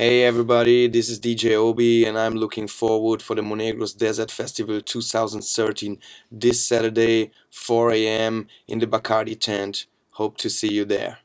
Hey everybody, this is DJ Obi and I'm looking forward for the Monegros Desert Festival 2013 this Saturday 4 am in the Bacardi tent. Hope to see you there.